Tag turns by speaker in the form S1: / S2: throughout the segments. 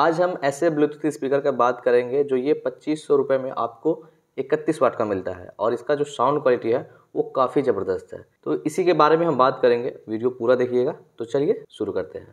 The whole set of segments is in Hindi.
S1: आज हम ऐसे ब्लूटूथ स्पीकर का बात करेंगे जो ये पच्चीस सौ रुपये में आपको इकतीस वाट का मिलता है और इसका जो साउंड क्वालिटी है, वो काफ़ी ज़बरदस्त है। तो इसी के बारे में हम बात करेंगे। वीडियो पूरा देखिएगा। तो चलिए शुरू करते हैं।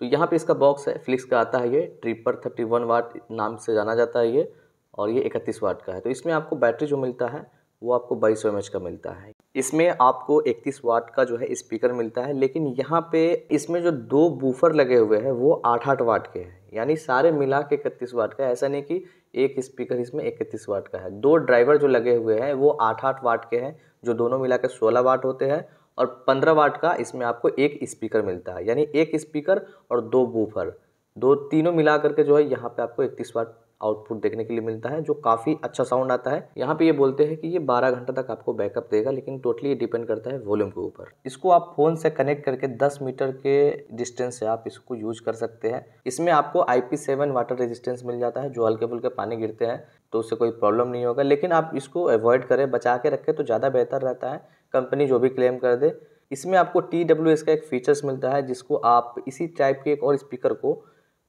S1: तो यहाँ पे इसका बॉक्स है। फ्लिक्स का आता है ये। ट्रिपर थर्टी वन वाट नाम से जाना जाता है ये और ये इकतीस वाट का है। तो इसमें आपको बैटरी जो मिलता है, वो आपको बाईस सौ का मिलता है। इसमें आपको 31 वाट का जो है स्पीकर मिलता है, लेकिन यहाँ पे इसमें जो दो बूफर लगे हुए हैं, वो आठ आठ वाट के हैं। यानी सारे मिला के इकतीस वाट का ऐसा नहीं कि एक स्पीकर इसमें इकतीस वाट का है। दो ड्राइवर जो लगे हुए हैं, वो आठ आठ वाट के हैं, जो दोनों मिला के सोलह वाट होते हैं, और पंद्रह वाट का इसमें आपको एक स्पीकर मिलता है। यानी एक स्पीकर और दो बूफर। दो, तीनों मिला करके जो है, यहाँ पे आपको इकतीस वाट आउटपुट देखने के लिए मिलता है, जो काफ़ी अच्छा साउंड आता है। यहाँ पे ये बोलते हैं कि ये 12 घंटा तक आपको बैकअप देगा, लेकिन टोटली ये डिपेंड करता है वॉल्यूम के ऊपर। इसको आप फ़ोन से कनेक्ट करके 10 मीटर के डिस्टेंस से आप इसको यूज़ कर सकते हैं। इसमें आपको आई वाटर रेजिस्टेंस मिल जाता है, जो हल्के फुल्के पानी गिरते हैं तो उससे कोई प्रॉब्लम नहीं होगा। लेकिन आप इसको अवॉइड करें, बचा के रखें तो ज़्यादा बेहतर रहता है। कंपनी जो भी क्लेम कर दे। इसमें आपको टीडब्ल्यूएस का एक फीचर्स मिलता है, जिसको आप इसी टाइप के एक और स्पीकर को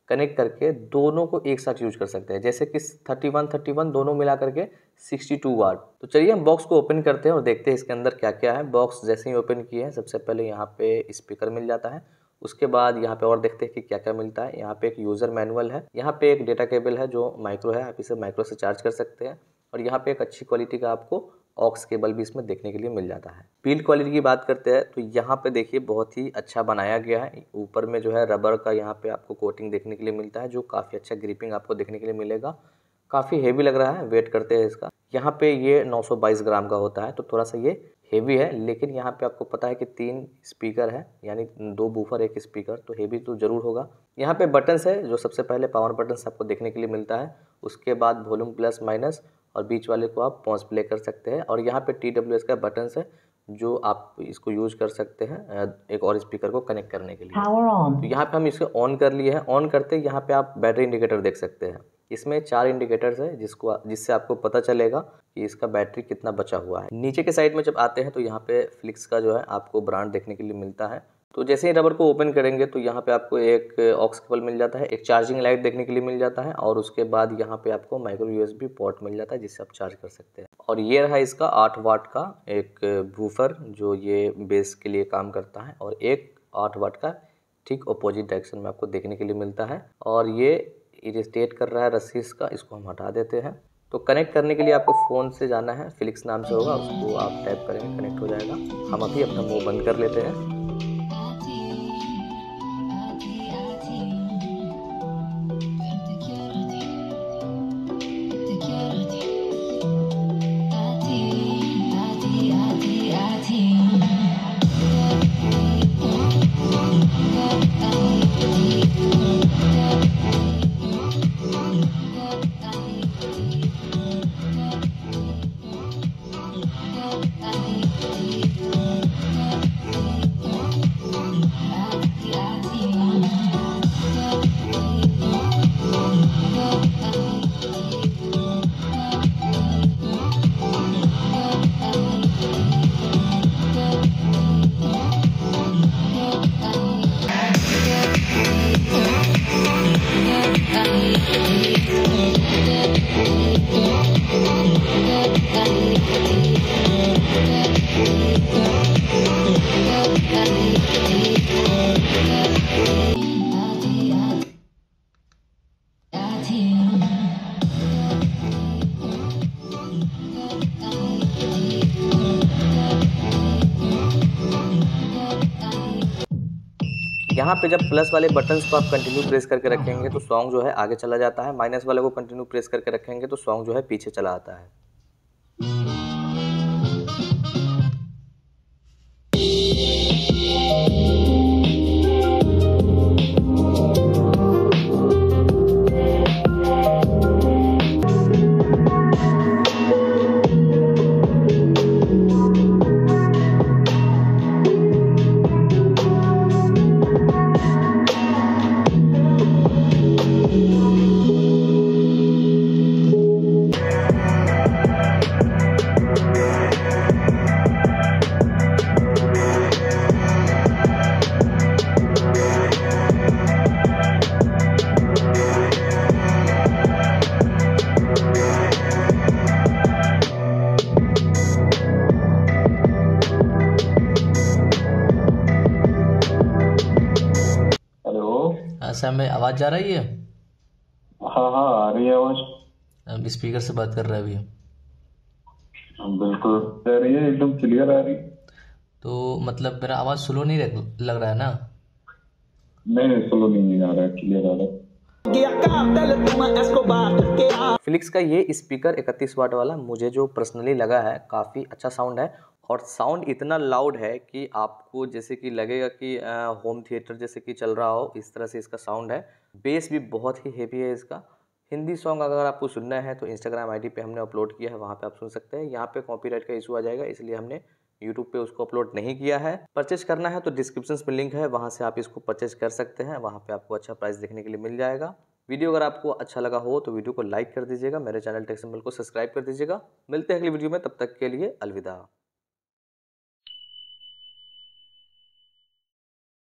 S1: कनेक्ट करके दोनों को एक साथ यूज़ कर सकते हैं। जैसे कि 31 31 दोनों मिला करके 62 वाट तो चलिए हम बॉक्स को ओपन करते हैं और देखते हैं इसके अंदर क्या क्या है। बॉक्स जैसे ही ओपन किए हैं, सबसे पहले यहाँ पे स्पीकर मिल जाता है। उसके बाद यहाँ पे और देखते हैं कि क्या क्या मिलता है। यहाँ पे एक यूज़र मैनुअल है। यहाँ पे एक डेटा केबल है जो माइक्रो है। आप इसे माइक्रो से चार्ज कर सकते हैं। और यहाँ पे एक अच्छी क्वालिटी का आपको ऑक्स केबल भी इसमें देखने के लिए मिल जाता है। बिल्ड क्वालिटी की बात करते हैं तो यहाँ पे देखिए बहुत ही अच्छा बनाया गया है। ऊपर में जो है रबर का यहाँ पे आपको कोटिंग देखने के लिए मिलता है, जो काफ़ी अच्छा ग्रिपिंग आपको देखने के लिए मिलेगा। काफ़ी हेवी लग रहा है वेट करते हैं इसका। यहाँ पे ये 922 ग्राम का होता है तो थोड़ा सा ये हेवी है, लेकिन यहाँ पे आपको पता है कि तीन स्पीकर है, यानी दो बूफर एक स्पीकर तो हेवी तो ज़रूर होगा। यहाँ पे बटन्स है, जो सबसे पहले पावर बटन्स आपको देखने के लिए मिलता है, उसके बाद वॉल्यूम प्लस माइनस और बीच वाले को आप पॉन्स प्ले कर सकते हैं। और यहाँ पे टी डब्ल्यू एस का बटन है जो आप इसको यूज़ कर सकते हैं एक और स्पीकर को कनेक्ट करने के लिए। तो यहाँ पे हम इसे ऑन कर लिए हैं। ऑन करते यहाँ पे आप बैटरी इंडिकेटर देख सकते हैं। इसमें चार इंडिकेटर्स है जिसको जिससे आपको पता चलेगा कि इसका बैटरी कितना बचा हुआ है। नीचे के साइड में जब आते हैं तो यहाँ पे फ्लिक्स का जो है आपको ब्रांड देखने के लिए मिलता है। तो जैसे ही रबर को ओपन करेंगे तो यहाँ पे आपको एक ऑक्स केबल मिल जाता है, एक चार्जिंग लाइट देखने के लिए मिल जाता है और उसके बाद यहाँ पे आपको माइक्रो यूएसबी पोर्ट मिल जाता है जिससे आप चार्ज कर सकते हैं। और ये रहा इसका आठ वाट का एक बूफर जो ये बेस के लिए काम करता है और एक आठ वाट का ठीक अपोजिट डायरेक्शन में आपको देखने के लिए मिलता है। और ये इरिस्टेट कर रहा है रस्सी इसका इसको हम हटा देते हैं। तो कनेक्ट करने के लिए आपको फ़ोन से जाना है, फिलिक्स नाम से होगा, उसको आप टाइप करेंगे, कनेक्ट हो जाएगा। हम अभी अपना मुँह बंद कर लेते हैं। यहाँ पे जब प्लस वाले बटन्स को आप कंटिन्यू प्रेस करके रखेंगे तो सॉन्ग जो है आगे चला जाता है। माइनस वाले को कंटिन्यू प्रेस करके रखेंगे तो सॉन्ग जो है पीछे चला आता है। श्याम भाई आवाज़ जा रही है?
S2: हाँ हाँ आ रही है आवाज़।
S1: स्पीकर से बात कर रहे हैं अभी।
S2: हाँ, बिल्कुल आ रही है एकदम क्लियर आ रही।
S1: तो मतलब मेरा आवाज़ स्लो नहीं लग लग रहा है ना?
S2: नहीं स्लो नहीं आ रहा है क्लियर आ रहा है।
S1: फिलिक्स का ये स्पीकर 31 वाट वाला मुझे जो पर्सनली लगा है काफ़ी अच्छा साउंड है। और साउंड इतना लाउड है कि आपको जैसे कि लगेगा कि होम थिएटर जैसे कि चल रहा हो, इस तरह से इसका साउंड है। बेस भी बहुत ही हेवी है इसका। हिंदी सॉन्ग अगर आपको सुनना है तो इंस्टाग्राम आईडी पे हमने अपलोड किया है, वहाँ पे आप सुन सकते हैं। यहाँ पे कॉपीराइट का इशू आ जाएगा, इसलिए हमने यूट्यूब पे उसको अपलोड नहीं किया है। परचेज करना है तो डिस्क्रिप्शन में लिंक है, वहाँ से आप इसको परचेज कर सकते हैं। वहाँ पे आपको अच्छा प्राइस देखने के लिए मिल जाएगा। वीडियो अगर आपको अच्छा लगा हो तो वीडियो को लाइक कर दीजिएगा। मेरे चैनल टेक्स को सब्सक्राइब कर दीजिएगा। मिलते हैं अगली वीडियो में, तब तक के लिए अलविदा।